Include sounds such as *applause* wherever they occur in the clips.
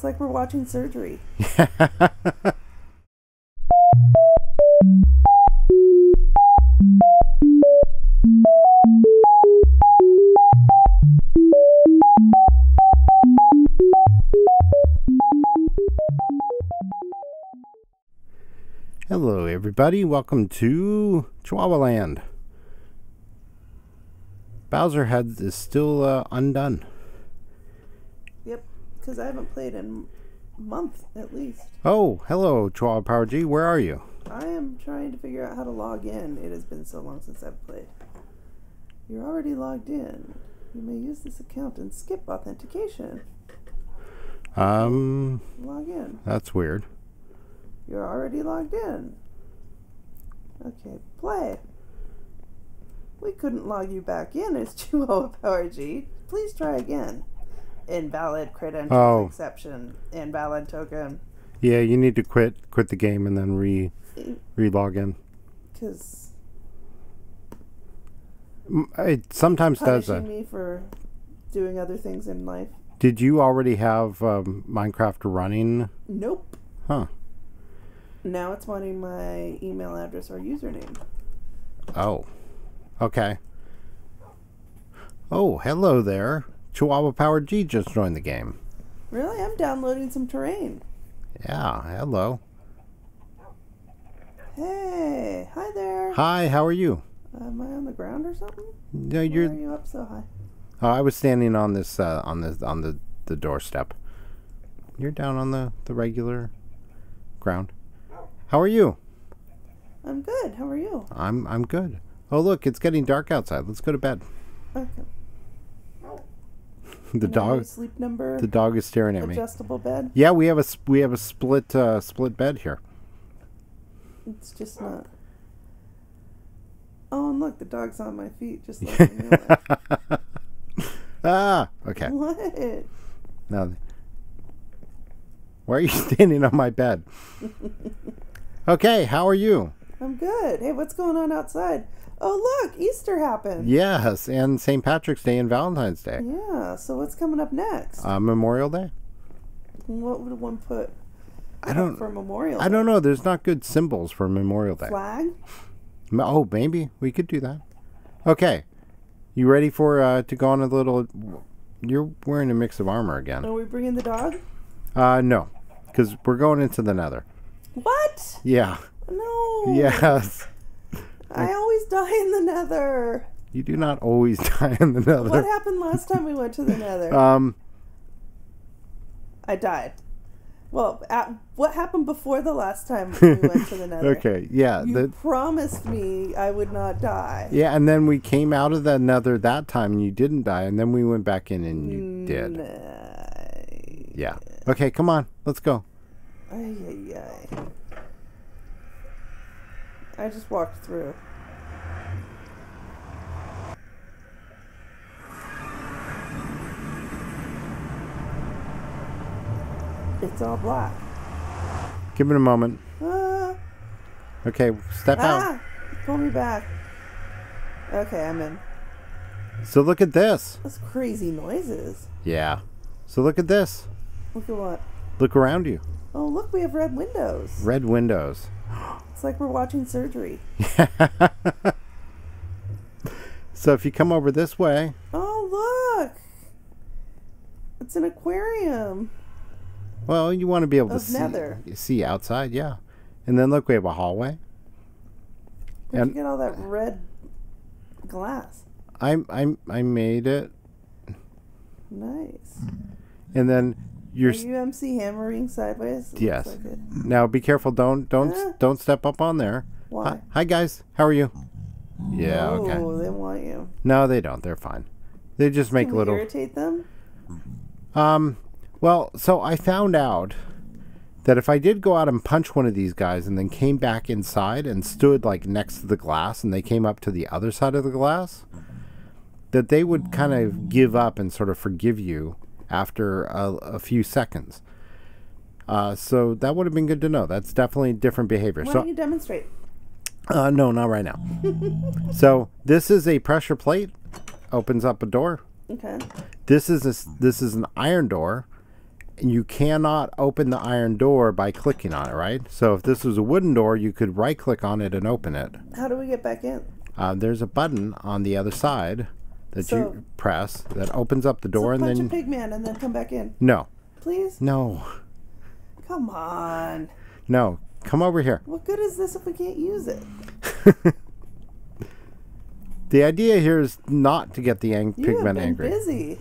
It's like we're watching surgery. *laughs* Hello, everybody. Welcome to Chihuahua Land. Bowser Head is still uh, undone. Because I haven't played in a month at least. Oh, hello, Chihuahua Power G. Where are you? I am trying to figure out how to log in. It has been so long since I've played. You're already logged in. You may use this account and skip authentication. Um, Log in. that's weird. You're already logged in. Okay, play. We couldn't log you back in as *laughs* Chihuahua Power G. Please try again. Invalid credentials Oh. exception. Invalid token. Yeah, you need to quit quit the game and then re re log in. Because It sometimes does that. me for doing other things in life. Did you already have um, Minecraft running? Nope. Huh. Now it's wanting my email address or username. Oh. Okay. Oh, hello there. Chihuahua Power G just joined the game. Really? I'm downloading some terrain. Yeah, hello. Hey, hi there. Hi, how are you? Am I on the ground or something? No, you're are you up so high? Oh, I was standing on this uh, on the on the, the doorstep. You're down on the, the regular ground. How are you? I'm good. How are you? I'm I'm good. Oh look, it's getting dark outside. Let's go to bed. Okay. *laughs* The dog sleep number the dog is staring at me. adjustable bed. Yeah, we have a we have a split uh, split bed here. It's just not. Oh, and look, the dog's on my feet, just like in real life. ah, okay. *laughs* What? Now, why are you *laughs* standing on my bed? Okay, how are you? I'm good. Hey, what's going on outside? Oh, look, Easter happened. Yes, and St. Patrick's Day and Valentine's Day. Yeah. So what's coming up next? Uh, Memorial Day. what would one put I don't for Memorial? I don't know. There's not good symbols for Memorial Day. Flag? Oh, maybe we could do that. Okay, you ready for uh, to go on a little? You're wearing a mix of armor again. Are we bringing the dog? Uh, no, because we're going into the Nether. What? Yeah. No. *laughs* Yes. I always die in the Nether. You do not always *laughs* die in the nether. What happened last time we went to the Nether? Um. I died. Well, at, what happened before the last time we went to the *laughs* Nether? Okay. Yeah. You The, promised me I would not die. yeah, and then we came out of the Nether that time, and you didn't die, and then we went back in, and you did. Nah. Yeah. Okay. Come on. Let's go. Ay, ay, ay. I just walked through. It's all black. Give it a moment. Ah, Okay. Step out. ah, pull me back. Okay, I'm in. So look at this. That's crazy noises. Yeah. So look at this. Look at what? Look around you. Oh, look, we have red windows. Red windows. It's like we're watching surgery. *laughs* So if you come over this way, Oh, look! It's an aquarium. well, you want to be able to see, nether. see outside, yeah. And then look, we have a hallway. Where'd And- you get all that red glass? I I I made it, Nice. and then you're Are you MC hammering sideways? It Yes. like now be careful. Don't don't Ah. don't step up on there. Why? Hi, hi guys, how are you? Yeah, okay. Oh, they want you. No, they don't. They're fine. They just make Can little. irritate them? Um, well, so I found out that if I did go out and punch one of these guys and then came back inside and stood like next to the glass and they came up to the other side of the glass, that they would kind of give up and sort of forgive you after a, a few seconds. Uh, so that would have been good to know. That's definitely different behavior. Why so don't you demonstrate? uh, no, not right now. *laughs* so this is a pressure plate. Opens up a door. Okay. This is a, this is an iron door, you cannot open the iron door by clicking on it, right? So if this was a wooden door, you could right click on it and open it. How do we get back in? Uh, there's a button on the other side that So- you press that opens up the door so and punch then a pig man and then come back in, no, please. no, Come on. no. Come over here. What good is this if we can't use it? *laughs* The idea here is not to get the ang- You have been angry. busy.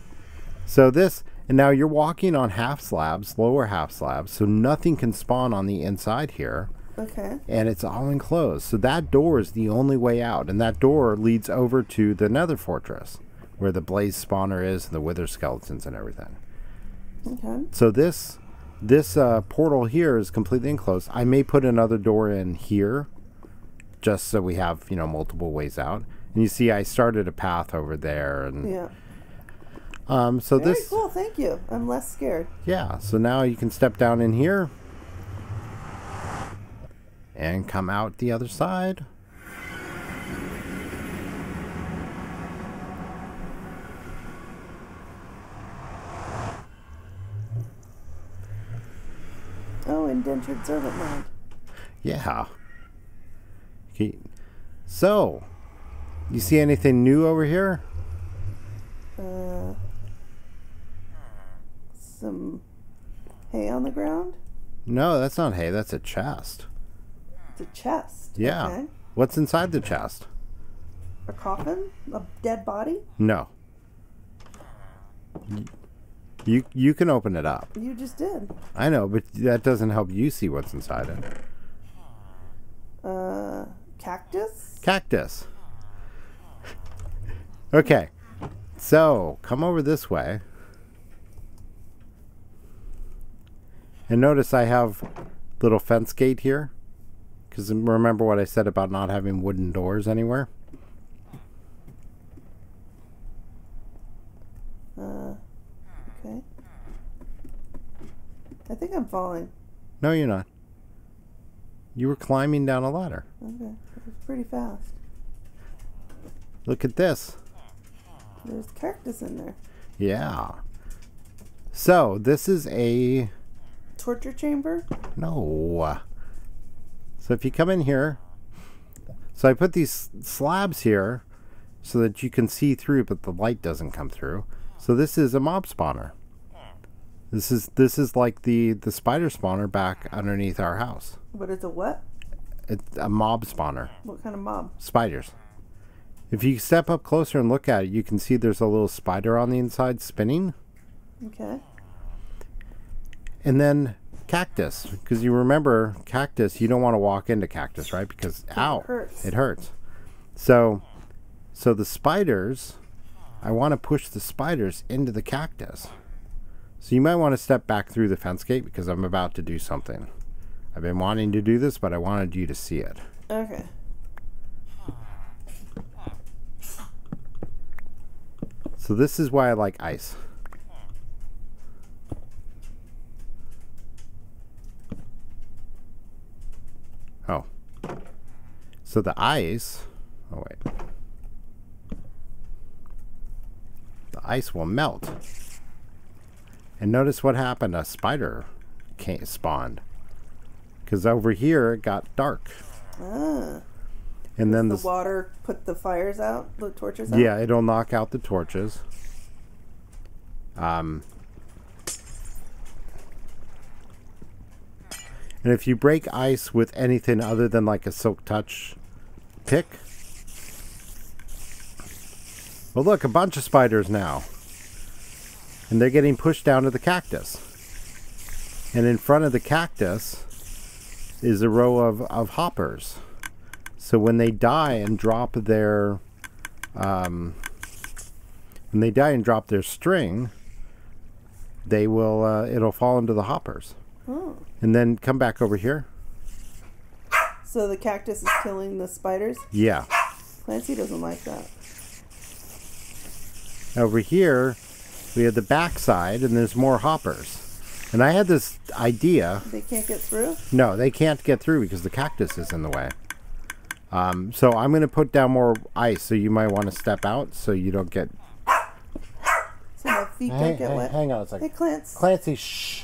So this, and now you're walking on half slabs, lower half slabs, so nothing can spawn on the inside here, Okay. and it's all enclosed. So that door is the only way out, and that door leads over to the Nether Fortress, where the Blaze spawner is, and the Wither skeletons and everything. Okay. So this, this uh, portal here is completely enclosed. I may put another door in here, just so we have you know multiple ways out. And you see, I started a path over there, and Yeah. um, so this Very this. cool. Thank you. I'm less scared. Yeah, so now you can step down in here and come out the other side. Oh, indentured servant land. Yeah. So, you see anything new over here? Uh, some hay on the ground. No, that's not hay, that's a chest. A chest. Yeah. Okay. What's inside the chest? A coffin. A dead body. No. You you can open it up. You just did. I know, but that doesn't help you see what's inside it. Uh, cactus. Cactus. Okay. So, come over this way. And notice I have little fence gate here. Because remember what I said about not having wooden doors anywhere? Uh, okay. I think I'm falling. No, you're not. You were climbing down a ladder. Okay. It's pretty fast. Look at this. There's cactus in there. Yeah. So, this is a Torture chamber. No. So if you come in here, so I put these slabs here so that you can see through, but the light doesn't come through. So this is a mob spawner. This is this is like the the spider spawner back underneath our house. But it's a what? It's a mob spawner. What kind of mob? Spiders. If you step up closer and look at it, you can see there's a little spider on the inside spinning. Okay. And then cactus, because you remember cactus, you don't want to walk into cactus, right? Because ow, hurts. it hurts. So, so the spiders, I want to push the spiders into the cactus. So you might want to step back through the fence gate because I'm about to do something. I've been wanting to do this, but I wanted you to see it. Okay. So this is why I like ice. So the ice. Oh, wait. The ice will melt. And notice what happened. A spider can't spawned. Because over here it got dark. Ah. And then the the, water put the fires out, the torches out. Yeah, it'll knock out the torches. Um, and if you break ice with anything other than like a silk touch pick, well, look, a bunch of spiders now, and they're getting pushed down to the cactus. And in front of the cactus is a row of, of hoppers. So when they die and drop their um, when they die and drop their string, they will uh, it'll fall into the hoppers. Oh. And then come back over here. So the cactus is killing the spiders. Yeah. Clancy doesn't like that. Over here, we have the backside, and there's more hoppers. And I had this idea. They can't get through. No, they can't get through because the cactus is in the way. Um, so I'm going to put down more ice, so you might want to step out so you don't get. So my feet Hang, don't get hang- wet. hang on a Hey, second. Clance. Clancy, shh.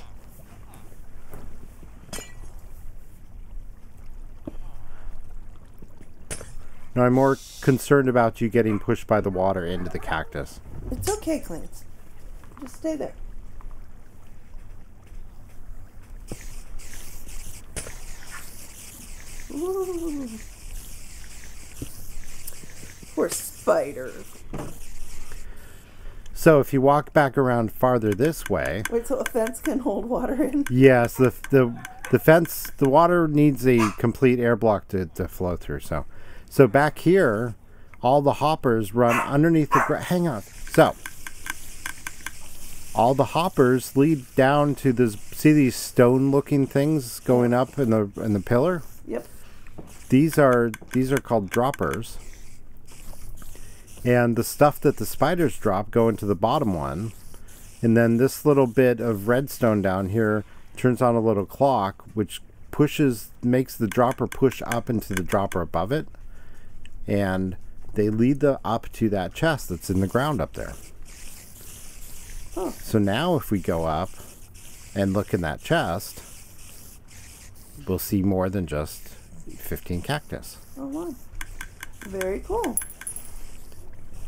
No, I'm more concerned about you getting pushed by the water into the cactus. It's okay, Clarence. Just stay there. Ooh. Poor spiders. So if you walk back around farther this way, Wait, so a fence can hold water in? yes, the the the fence, the water needs a complete air block to, to flow through. So, so back here, all the hoppers run underneath the. Gra- hang on. So, all the hoppers lead down to this. See these stone-looking things going up in the in the pillar. Yep. These are these are called droppers. And the stuff that the spiders drop go into the bottom one. And then this little bit of redstone down here turns on a little clock which pushes makes the dropper push up into the dropper above it. And they lead the up to that chest that's in the ground up there. Oh. So now if we go up and look in that chest, we'll see more than just 15 cactus. Oh, wow. Very cool.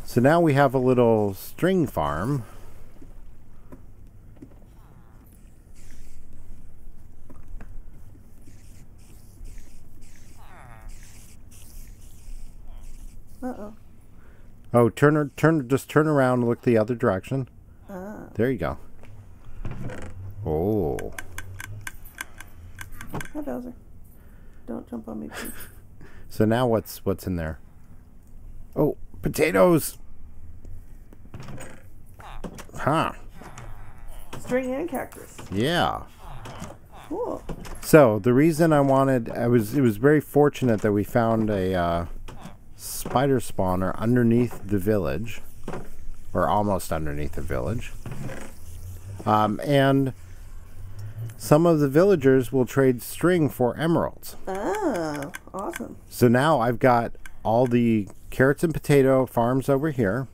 So now we have a little string farm. Uh oh. Oh, turn her- turn just turn around and look the other direction. Ah. There you go. Oh. Hi, Bowser. Don't jump on me, please. *laughs* So now what's what's in there? Oh, potatoes. Huh. String and cactus. Yeah. Cool. So the reason I wanted, I was, it was very fortunate that we found a uh, spider spawner underneath the village, or almost underneath the village. Um, and some of the villagers will trade string for emeralds. Ah, awesome. So now I've got all the carrots and potato farms over here.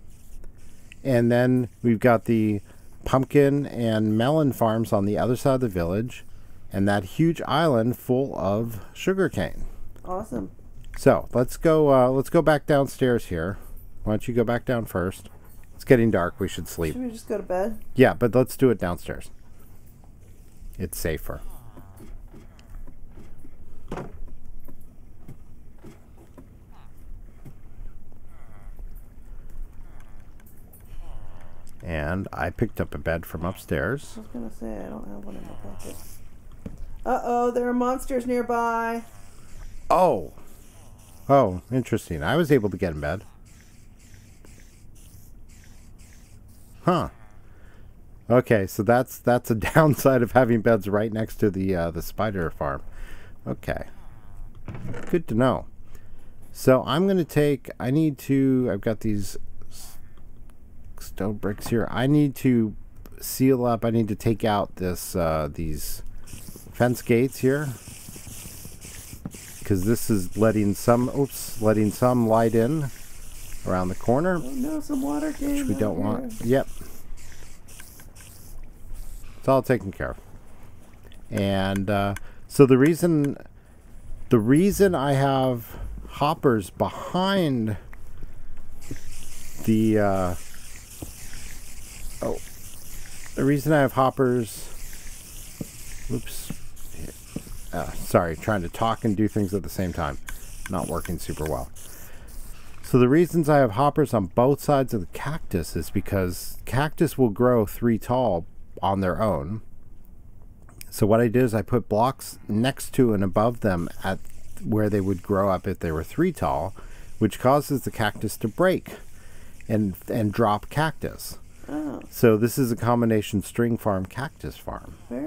And then we've got the pumpkin and melon farms on the other side of the village. And that huge island full of sugarcane. Awesome. So let's go. Uh, let's go back downstairs here. Why don't you go back down first? It's getting dark. We should sleep. Should we just go to bed? Yeah, but let's do it downstairs. It's safer. And I picked up a bed from upstairs. I was gonna say I don't have one in my pocket. Uh oh, there are monsters nearby. Oh. Oh, interesting. I was able to get in bed. Huh. Okay, so that's that's a *laughs* downside of having beds right next to the uh, the spider farm. Okay. Good to know. So I'm going to take I need to I've got these stone bricks here. I need to seal up. I need to take out this uh, these fence gates here because this is letting some oops letting some light in around the corner Oh no, some water came. which we don't here. want yep it's all taken care of and uh, so the reason the reason i have hoppers behind the uh, oh the reason i have hoppers oops uh, sorry, trying to talk and do things at the same time. Not working super well. So the reasons I have hoppers on both sides of the cactus is because cactus will grow three tall on their own. So what I did is I put blocks next to and above them at where they would grow up if they were three tall, which causes the cactus to break and and drop cactus. Oh, So this is a combination string farm cactus farm. very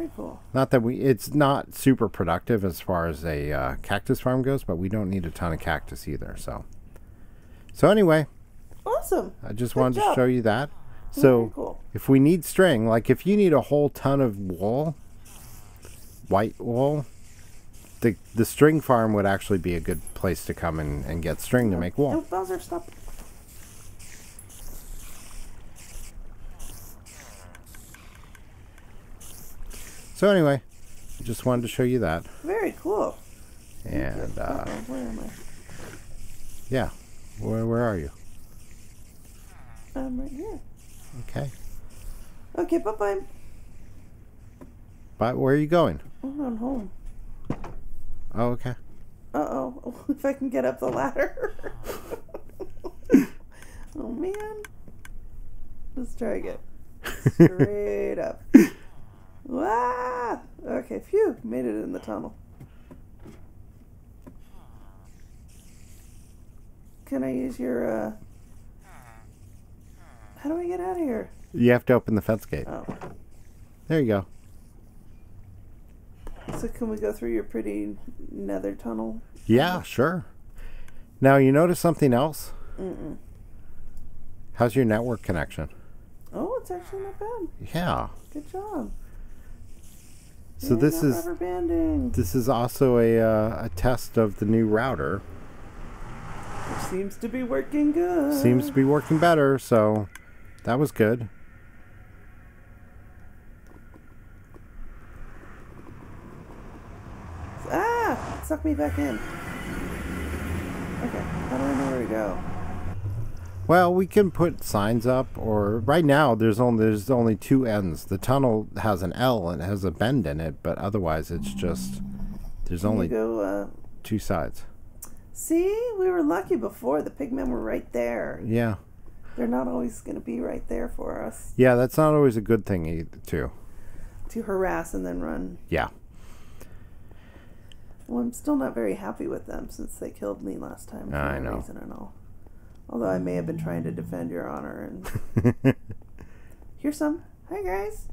Not that we, it's not super productive as far as a uh, cactus farm goes, but we don't need a ton of cactus either. So, so anyway, Awesome. I just Good wanted to show you that. So, cool. if we need string, like if you need a whole ton of wool, white wool, the the string farm would actually be a good place to come and, and get string to make No, wool. Bowser, stop. So anyway, just wanted to show you that. Very cool. And uh, where am I? Yeah. Where where are you? I'm right here. Okay. Okay, bye bye. But where are you going? I'm on home. Oh, okay. Uh oh. *laughs* If I can get up the ladder. *laughs* oh man. Let's try again. *laughs* Straight up. Wow. Okay, phew. Made it in the tunnel. Can I use your, uh. How do I get out of here? You have to open the fence gate. Oh. There you go. So can we go through your pretty nether tunnel? Yeah, sure. Now you notice something else? Mm-mm. How's your network connection? Oh, it's actually not bad. Yeah. Good job. So this is this is also a uh, a test of the new router. Which seems to be working good. Seems to be working better, so that was good. Ah! It sucked me back in. Okay, how do I know where to go? Well, we can put signs up, or right now there's only there's only two ends. The tunnel has an L and it has a bend in it, but otherwise it's just there's Can only go, uh... two sides. See? We were lucky before. The pigmen were right there. Yeah, They're not always going to be right there for us yeah, that's not always a good thing either, too. to harass and then run. Yeah, Well, I'm still not very happy with them since they killed me last time for I no know. reason and all. Although I may have been trying to defend your honor and *laughs* here's some. Hi guys.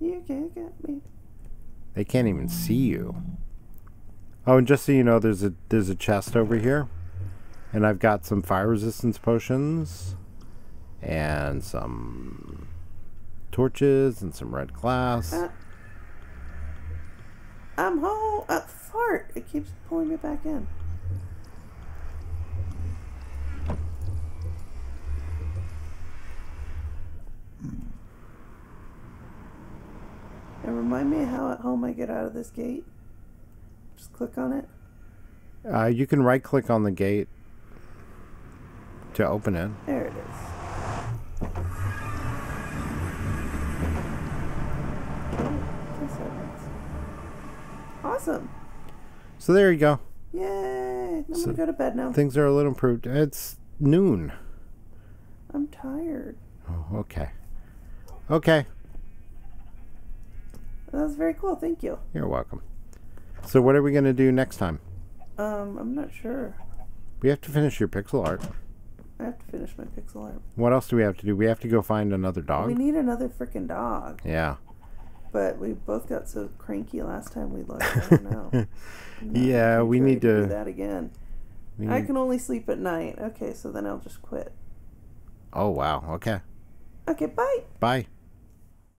You can't get me. they can't even see you. Oh, and just so you know, there's a there's a chest over here, and I've got some fire resistance potions, and some torches and some red glass. Uh, I'm home. Uh, fart. It keeps pulling me back in. Remind me how at home I get out of this gate. Just click on it. Uh, you can right click on the gate to open it. There it is. Awesome. So there you go. Yay. I'm So- gonna go to bed now. Things are a little improved. It's noon. I'm tired. Oh, okay. Okay. That was very cool. Thank you. You're welcome. So what are we going to do next time? Um, I'm not sure. We have to finish your pixel art. I have to finish my pixel art. What else do we have to do? We have to go find another dog. We need another freaking dog. Yeah. But we both got so cranky last time we looked. I don't know. *laughs* Yeah, we need do to- that again. We I can only sleep at night. Okay, so then I'll just quit. Oh wow. Okay. Okay, bye. Bye.